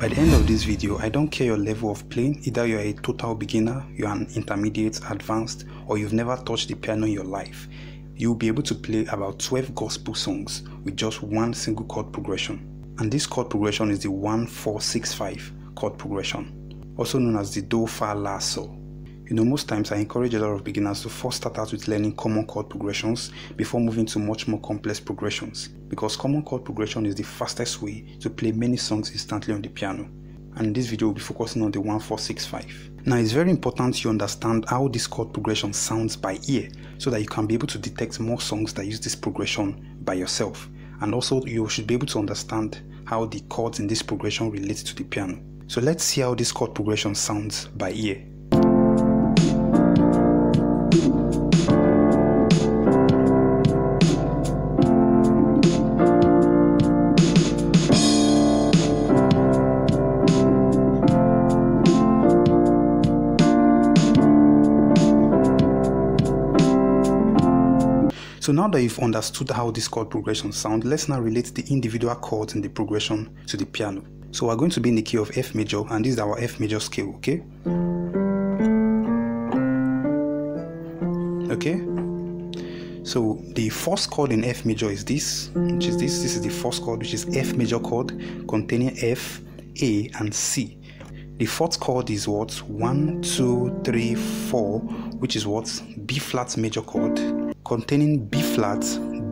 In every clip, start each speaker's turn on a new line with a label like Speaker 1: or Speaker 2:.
Speaker 1: By the end of this video, I don't care your level of playing, either you're a total beginner, you're an intermediate, advanced, or you've never touched the piano in your life. You'll be able to play about 12 gospel songs with just one single chord progression. And this chord progression is the 1465 chord progression, also known as the Do Fa La Sol. You know, most times I encourage a lot of beginners to first start out with learning common chord progressions before moving to much more complex progressions because common chord progression is the fastest way to play many songs instantly on the piano. And in this video, we'll be focusing on the 1465. Now, it's very important you understand how this chord progression sounds by ear so that you can be able to detect more songs that use this progression by yourself. And also, you should be able to understand how the chords in this progression relate to the piano. So let's see how this chord progression sounds by ear. So now that you've understood how this chord progression sound, let's now relate the individual chords in the progression to the piano. So we're going to be in the key of F major and this is our F major scale, okay? Okay? So the first chord in F major is this, which is this. This is the first chord, which is F major chord containing F, A, and C. The fourth chord is what? One, two, three, four, which is what? B flat major chord containing B flat,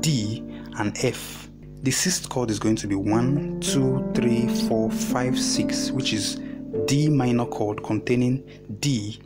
Speaker 1: D, and F. The sixth chord is going to be 1, 2, 3, 4, 5, 6, which is D minor chord containing D,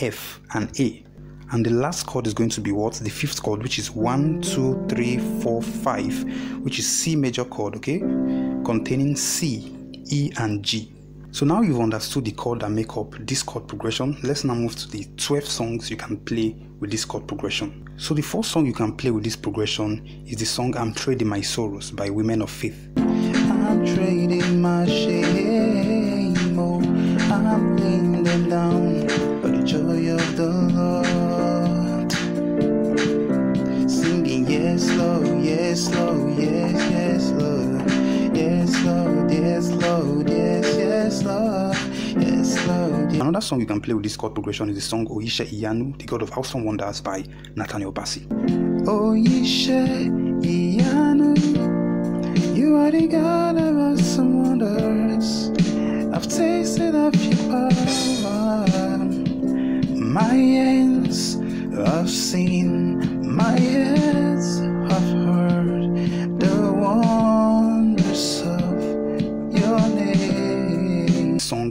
Speaker 1: F, and A. And the last chord is going to be what? The fifth chord, which is 1, 2, 3, 4, 5, which is C major chord, okay? Containing C, E, and G. So now you've understood the chord that make up this chord progression, let's now move to the 12 songs you can play with this chord progression. So the first song you can play with this progression is the song I'm Trading My Sorrows by Women of Faith. I'm trading my shame, oh, I'm laying them down for the joy of the Lord. Singing yes, Lord, yes, Lord, yes, yes, Lord, yes, Lord, yes, Lord, yes, Another song you can play with this chord progression is the song Onise Iyanu, the God of Awesome Wonders by Nathaniel Bassey. Onise Iyanu, you are the God of awesome wonders. I've tasted of your power. My hands have seen,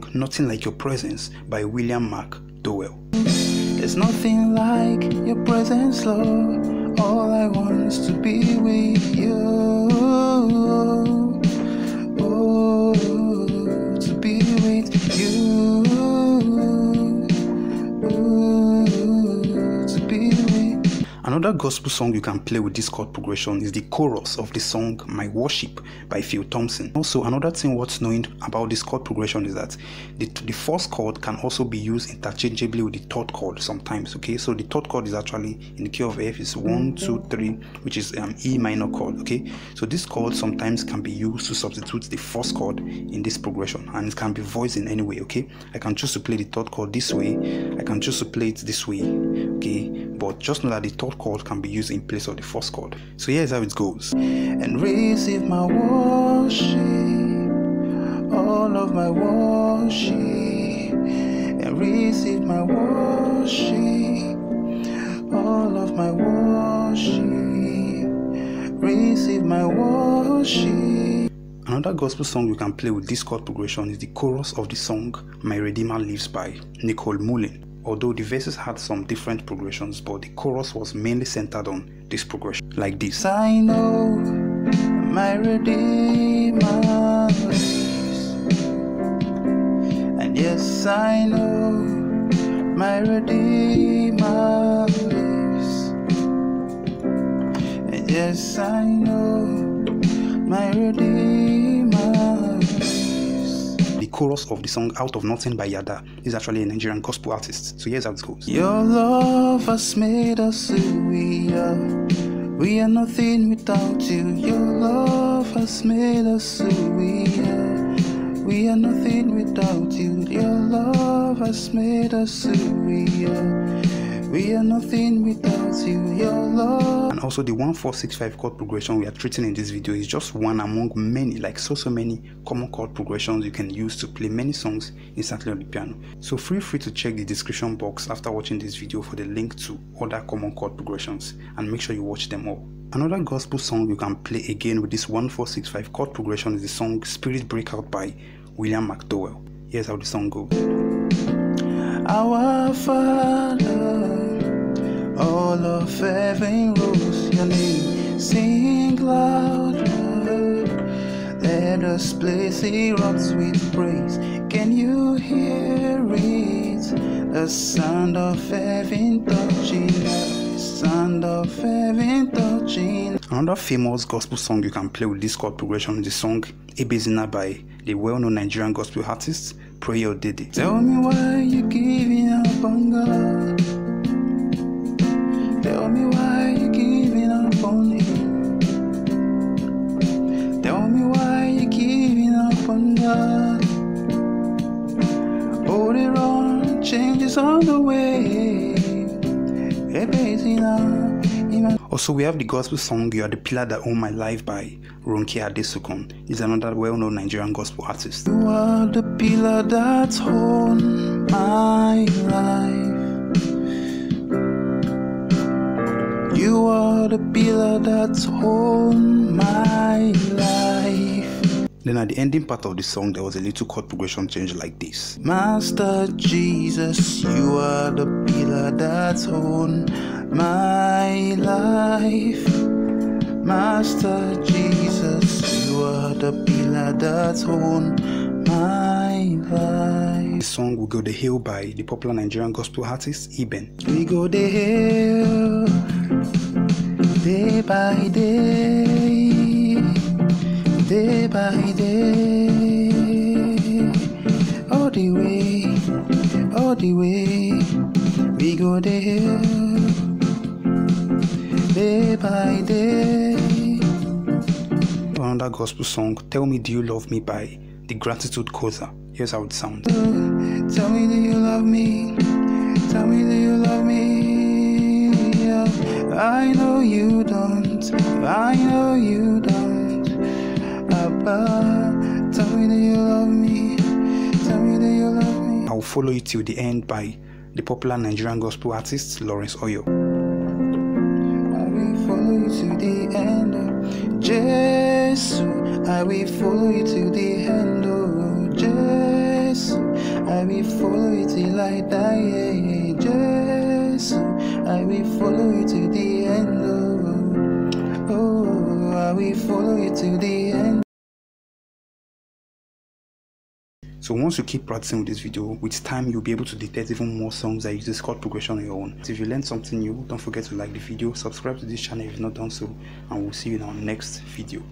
Speaker 1: Song Nothing Like Your Presence by William Mark Dowell. There's nothing like your presence, Lord. All I want is to be with you. Another gospel song you can play with this chord progression is the chorus of the song My Worship by Phil Thompson. Also, another thing worth knowing about this chord progression is that the, the first chord can also be used interchangeably with the third chord sometimes. Okay, so the third chord is actually in the key of F is 1, 2, 3, which is um, E minor chord. Okay, so this chord sometimes can be used to substitute the first chord in this progression and it can be voiced in any way. Okay, I can choose to play the third chord this way, I can choose to play it this way. Okay, but just know that the third chord can be used in place of the first chord. So here's how it goes. And receive my worship, all of my worship, and receive my worship, all of my worship, receive my worship. Another gospel song you can play with this chord progression is the chorus of the song My Redeemer Lives by Nicole Mullen although the verses had some different progressions, but the chorus was mainly centered on this progression, like this. I know my Redeemer and yes, I know my Redeemer and yes, I know my Redeemer chorus of the song Out of Nothing by Yada is actually a Nigerian gospel artist. So here's how it goes. Your love has made us who we are. We are nothing without you. Your love has made us who we are.
Speaker 2: We are nothing without you. Your love has made us who we are. We are nothing without you, your love. And also the 1465 chord progression we are treating in this video is just one among many, like so so many common chord progressions you can use to play many songs instantly on the piano. So feel free to check the description box after watching this video for the link to other common chord progressions and make sure you watch them all. Another gospel song you can play again with this 1465 chord progression is the song Spirit Breakout by William McDowell. Here's how the song goes. Our Father all of heaven rose your name, sing louder. Let us place erupts with praise. Can you hear it? The sound of heaven touching sound of heaven touching. Another famous gospel song you can play with this chord progression is the song Ebezina by the well-known Nigerian gospel artist Preye Odede. Tell me why you giving up on God. Tell me why you giving up on him. Tell me why you giving up on God. Hold it on, changes on the way. Also, we have the gospel song You Are the Pillar That Own My Life by Ronke Adesukun. He's another well known Nigerian gospel artist. You are the pillar that owns my life. The pillar that's hold my life. Then at the ending part of the song, there was a little chord progression change like this. Master Jesus, you are the pillar that's hold my life. Master Jesus, you are the pillar that's hold my life. The song We Go the Hill by the popular Nigerian gospel artist Eben. We go the hill day by day, day by day, all the way, all the way, we go there, day by day. Another gospel song, Tell Me Do You Love Me by the Gratitude Causer. Here's how it sounds. Tell me do you love me? Tell me do you love me? I know you don't. I know you don't. Abba, tell me that you love me. Tell me that you love me. I'll follow you till the end by the popular Nigerian gospel artist Lawrence Oyor. I will follow you to the end. Jesus, I will follow you to the end. Oh, Jesus, oh. I will follow you till I die. I will follow you to the end. Oh, oh I will follow you to the end. So once you keep practicing with this video, with time you'll be able to detect even more songs that use this chord progression on your own. So if you learned something new, don't forget to like the video, subscribe to this channel if you've not done so, and we'll see you in our next video.